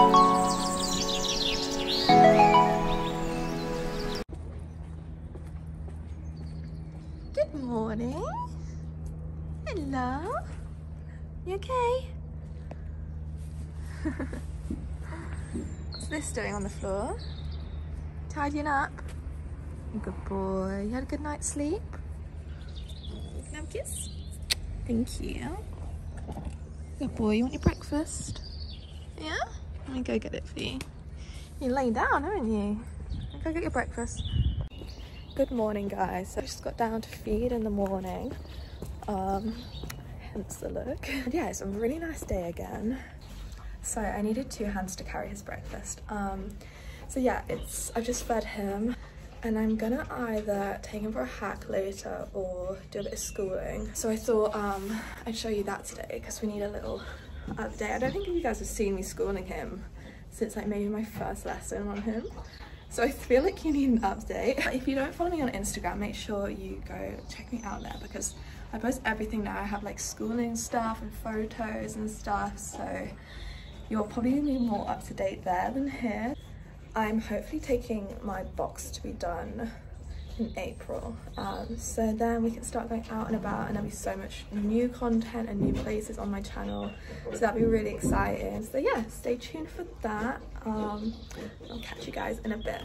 Good morning. Hello. You okay? What's this doing on the floor? Tidying up? Good boy. You had a good night's sleep? Can I have a kiss? Thank you. Good boy. You want your breakfast? Yeah? Let me go get it for you. You lay down, haven't you? Go get your breakfast. Good morning, guys. So I just got down to feed in the morning. Um, hence the look. And yeah, it's a really nice day again. So I needed two hands to carry his breakfast. Um, so yeah, it's I've just fed him and I'm gonna either take him for a hack later or do a bit of schooling. So I thought um, I'd show you that today because we need a little update. I don't think you guys have seen me schooling him since like maybe my first lesson on him. So I feel like you need an update. If you don't follow me on Instagram, make sure you go check me out there because I post everything now. I have like schooling stuff and photos and stuff. So you're probably gonna be more up to date there than here. I'm hopefully taking my box to be done in April. Um, so then we can start going out and about and there'll be so much new content and new places on my channel. So that'll be really exciting. So yeah, stay tuned for that. Um, I'll catch you guys in a bit.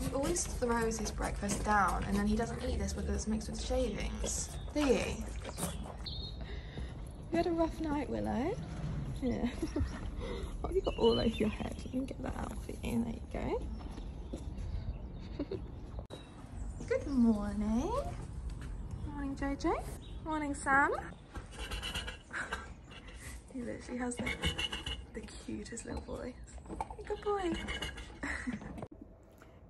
He always throws his breakfast down and then he doesn't eat this because it's mixed with shavings. Do you? You had a rough night, Willow? Yeah. you got all over your head? Let me get that out for you. There you go. Good morning. Morning, JJ. Morning, Sam. he literally has the, the cutest little voice. Good boy.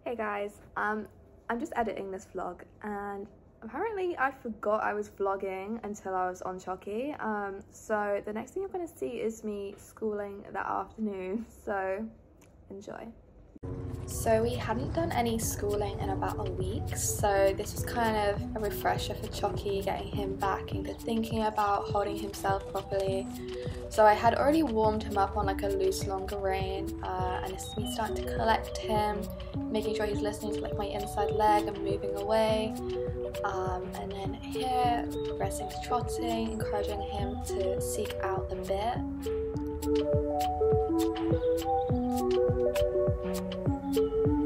hey guys, um, I'm just editing this vlog and apparently I forgot I was vlogging until I was on Choccy. Um, so the next thing you're going to see is me schooling that afternoon. So enjoy. So we hadn't done any schooling in about a week, so this was kind of a refresher for Choccy, getting him back into thinking about holding himself properly. So I had already warmed him up on like a loose longer rein, uh, and it's me starting to collect him, making sure he's listening to like my inside leg and moving away. Um, and then here, progressing to trotting, encouraging him to seek out the bit. Thank you.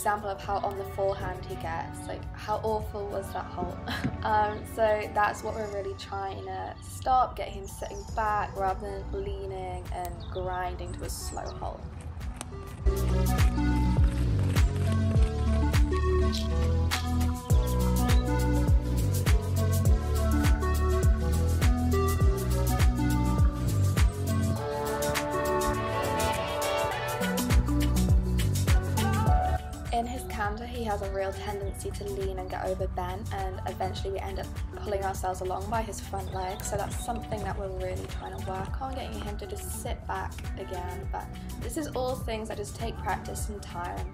Example of how on the forehand he gets like how awful was that halt? Um, so that's what we're really trying to stop get him sitting back rather than leaning and grinding to a slow halt has a real tendency to lean and get over bent, and eventually we end up pulling ourselves along by his front leg. So that's something that we're really trying to work on, getting him to just sit back again. But this is all things that just take practice and time.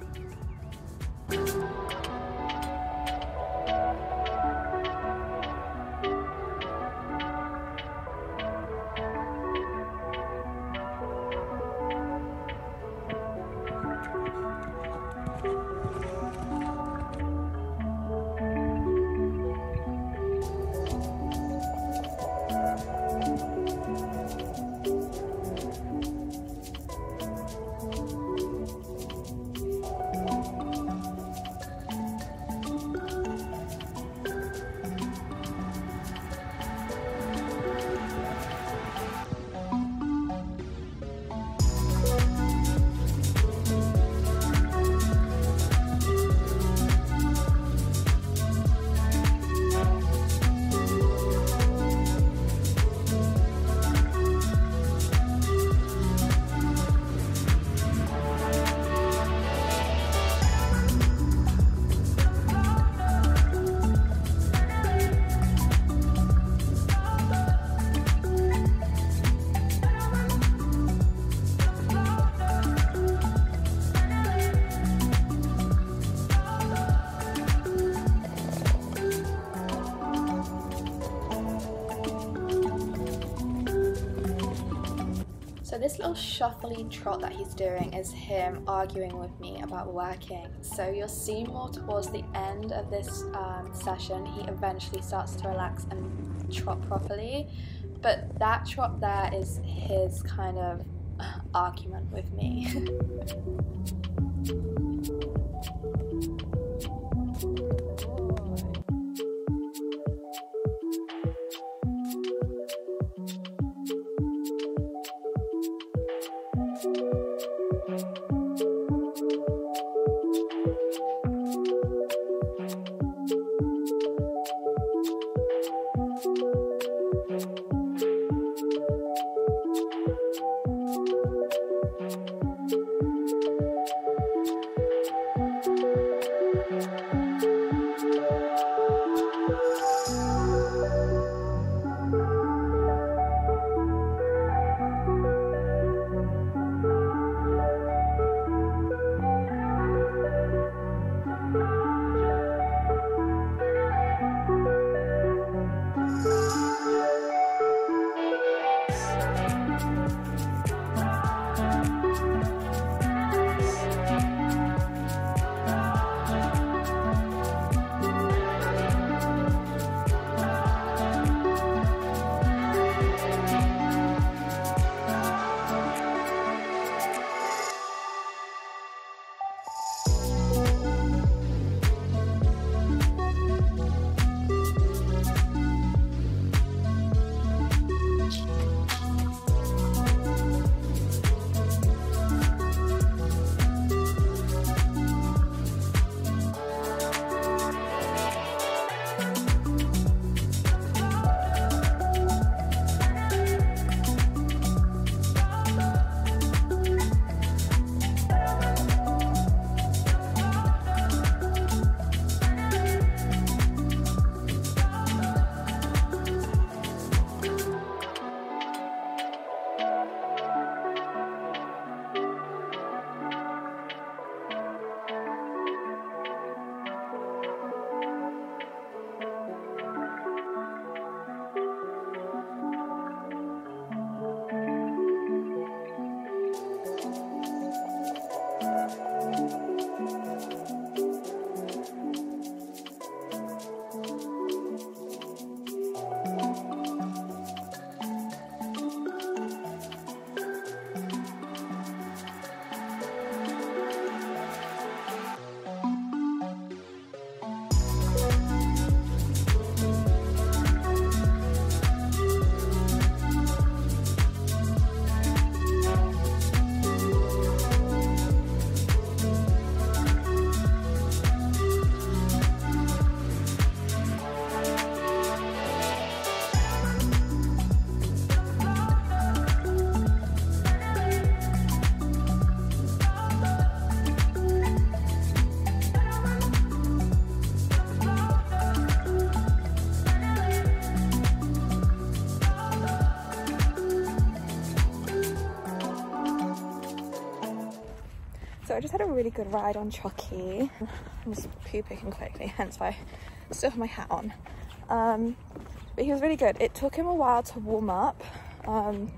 So this little shuffly trot that he's doing is him arguing with me about working. So you'll see more towards the end of this um, session, he eventually starts to relax and trot properly. But that trot there is his kind of argument with me. So I just had a really good ride on Choccy. I'm just pooping quickly, hence why I still have my hat on. Um, but he was really good. It took him a while to warm up. Um,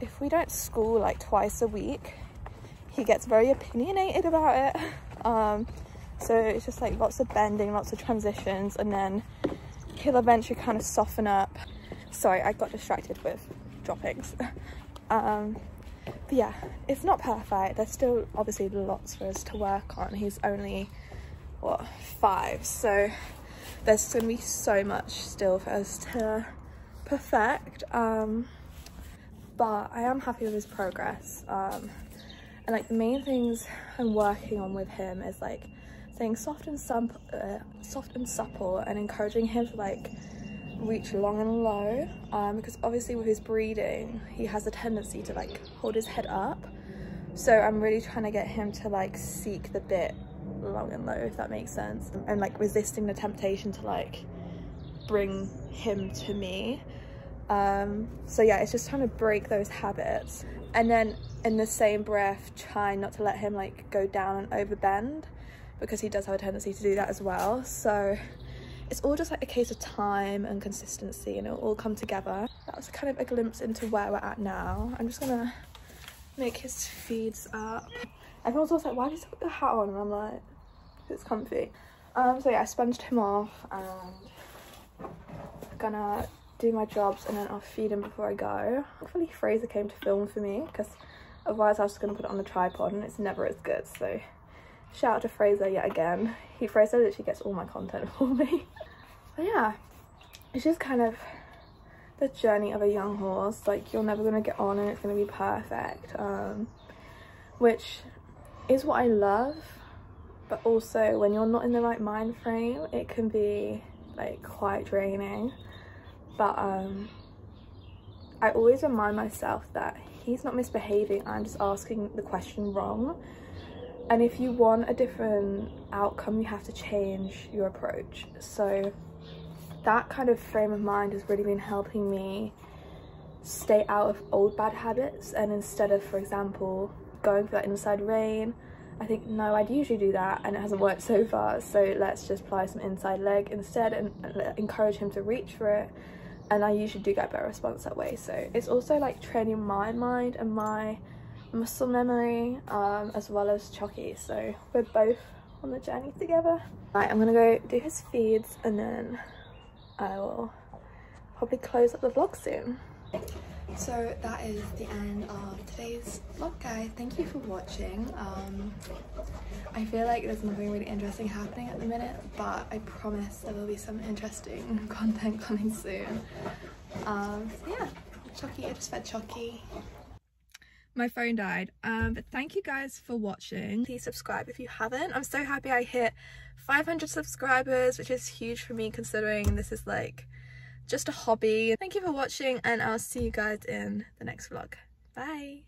if we don't school like twice a week, he gets very opinionated about it. Um, so it's just like lots of bending, lots of transitions, and then he'll eventually kind of soften up. Sorry, I got distracted with droppings. um, but yeah, it's not perfect. There's still obviously lots for us to work on. He's only, what, five. So there's to be so much still for us to perfect. Um, but I am happy with his progress. Um, and like the main things I'm working on with him is like saying soft and, uh, soft and supple and encouraging him to like reach long and low um, because obviously with his breeding he has a tendency to like hold his head up. So I'm really trying to get him to like seek the bit long and low if that makes sense and like resisting the temptation to like bring him to me. Um, so yeah it's just trying to break those habits. And then in the same breath try not to let him like go down and overbend because he does have a tendency to do that as well. So it's all just like a case of time and consistency and it'll all come together. That was kind of a glimpse into where we're at now. I'm just gonna make his feeds up. Everyone's always like, why do you put the hat on? And I'm like, it's comfy. Um, so yeah, I sponged him off and gonna do my jobs and then I'll feed him before I go. Hopefully Fraser came to film for me because otherwise I was just gonna put it on the tripod and it's never as good. So shout out to Fraser yet again. He Fraser literally gets all my content for me. but yeah, it's just kind of the journey of a young horse. Like you're never gonna get on and it's gonna be perfect. Um, which is what I love but also when you're not in the right mind frame it can be like quite draining but um I always remind myself that he's not misbehaving I'm just asking the question wrong and if you want a different outcome you have to change your approach. So that kind of frame of mind has really been helping me stay out of old bad habits. And instead of for example going for that inside rein I think no I'd usually do that and it hasn't worked so far. So let's just apply some inside leg instead and encourage him to reach for it. And I usually do get a better response that way. So it's also like training my mind and my muscle memory um, as well as Choccy so we're both on the journey together. Right I'm gonna go do his feeds and then I will probably close up the vlog soon. So that is the end of today's vlog guys. Thank you for watching. Um, I feel like there's nothing really interesting happening at the minute but I promise there will be some interesting content coming soon. Um, so yeah, Choccy, I just fed Choccy. My phone died, um, but thank you guys for watching. Please subscribe if you haven't. I'm so happy I hit 500 subscribers, which is huge for me considering this is like just a hobby. Thank you for watching and I'll see you guys in the next vlog. Bye!